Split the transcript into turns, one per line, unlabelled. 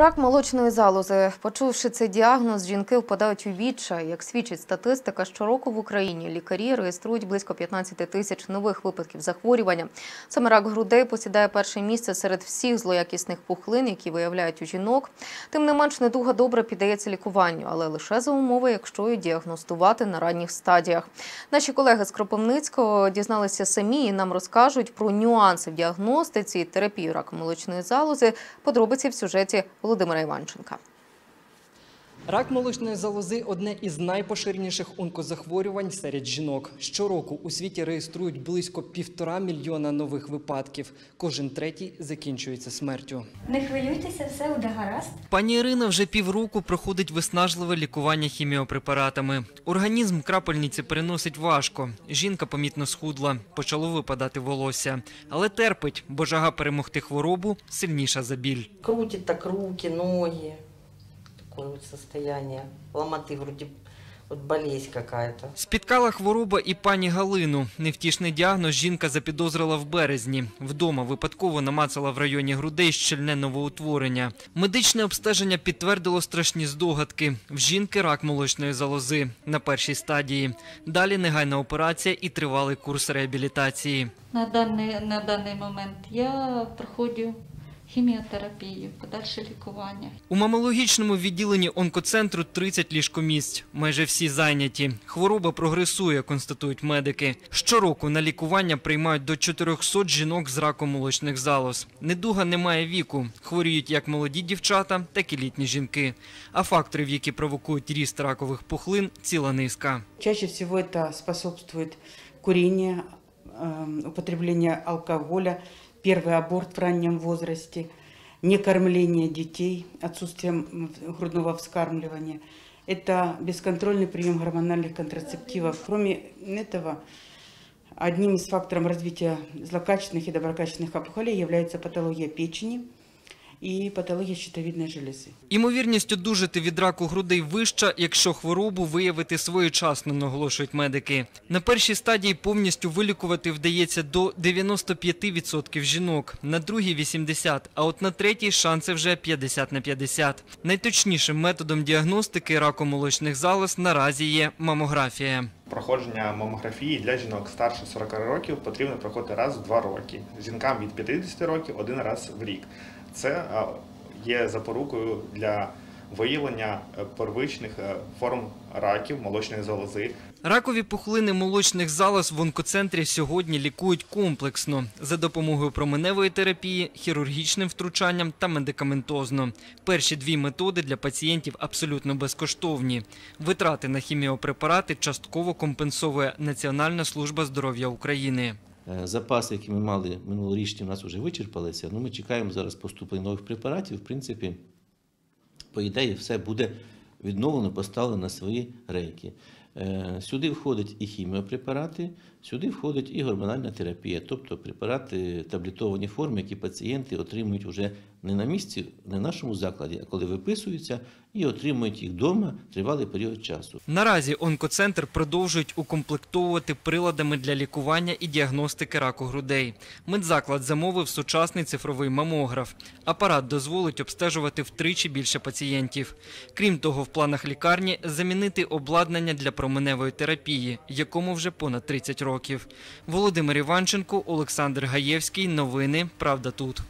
Рак молочної залози. Почувши цей діагноз, жінки впадають у відчай. Як свідчить статистика, щороку в Україні лікарі реєструють близько 15 тисяч нових випадків захворювання. Саме рак грудей посідає перше місце серед всіх злоякісних пухлин, які виявляють у жінок. Тим не менш, недуга добре піддається лікуванню, але лише за умови, якщо її діагностувати на ранніх стадіях. Наші колеги з Кропивницького дізналися самі і нам розкажуть про нюанси в діагностиці і терапії раку молочної залози. Подробиці в сюжеті Володимира Іванченка.
Рак молочної залози одне із найпоширеніших онкозахворювань серед жінок. Щороку у світі реєструють близько півтора мільйона нових випадків. Кожен третій закінчується смертю.
Не хвилюйтеся, все буде гаразд.
Пані Ірина вже півроку проходить виснажливе лікування хіміопрепаратами. Організм крапельниці переносить важко. Жінка помітно схудла, почало випадати волосся, але терпить, бо жага перемогти хворобу сильніша за біль.
Крутит так руки, ноги. Вот состояние. Ломоты вроде вот болезнь какая-то.
Спіткала хвороба і пані Галину. Невтішний діагноз жінка запідозрила в березні. Вдома випадково намацала в районі грудей щільне новоутворення. Медичне обстеження підтвердило страшні здогадки. В жінки рак молочної залози на першій стадії. Далі негайна операція і тривалий курс реабілітації.
На даний, на даний момент я проходжу хіміотерапію, подальше лікування.
У мамологічному відділенні онкоцентру 30 ліжкомісць. Майже всі зайняті. Хвороба прогресує, констатують медики. Щороку на лікування приймають до 400 жінок з раком молочних залоз. Недуга не має віку. Хворіють як молоді дівчата, так і літні жінки. А факторів, які провокують ріст ракових пухлин, ціла низка.
Чаще всего это способствует курение, эм, употребление алкоголя, первый аборт в раннем возрасте, некормление детей, отсутствие грудного вскармливания. Это бесконтрольный прием гормональных контрацептивов. Кроме этого, одним из факторов развития злокачественных и доброкачественных опухолей является патология печени и патология щитовидной железы.
Імовірність одужати від раку грудей вища, якщо хворобу виявити своєчасно, наголошують медики. На першій стадії повністю вилікувати вдається до 95% жінок, на другій – 80%, а от на третій шанси вже 50 на 50. Найточнішим методом діагностики раку молочних залоз наразі є мамографія.
Проходження мамографії для жінок старше 40 років потрібно проходити раз в 2 роки. Жінкам від 50 років один раз в рік. Це є запорукою для виявлення е, первичних е, форм раків молочної залози.
Ракові пухлини молочних залоз в онкоцентрі сьогодні лікують комплексно за допомогою променевої терапії, хірургічним втручанням та медикаментозно. Перші дві методи для пацієнтів абсолютно безкоштовні. Витрати на хіміопрепарати частково компенсовує Національна служба здоров'я України.
Е, Запаси, які ми мали минулорічні, у нас вже вичерпалися. Ну, ми чекаємо зараз поступлення нових препаратів. В принципі, по ідеї, все буде відновлено, поставлено на свої рейки. Е, Сюди входять і хіміопрепарати, сюди входить і гормональна терапія, тобто препарати таблетовані форми, які пацієнти отримують вже не на місці, не в нашому закладі, а коли виписуються і отримують їх вдома тривалий період часу.
Наразі онкоцентр продовжують укомплектовувати приладами для лікування і діагностики раку грудей. Медзаклад замовив сучасний цифровий мамограф. Апарат дозволить обстежувати втричі більше пацієнтів. Крім того, в планах лікарні замінити обладнання для променевої терапії, якому вже понад 30 років. Володимир Іванченко, Олександр Гаєвський. Новини. Правда тут.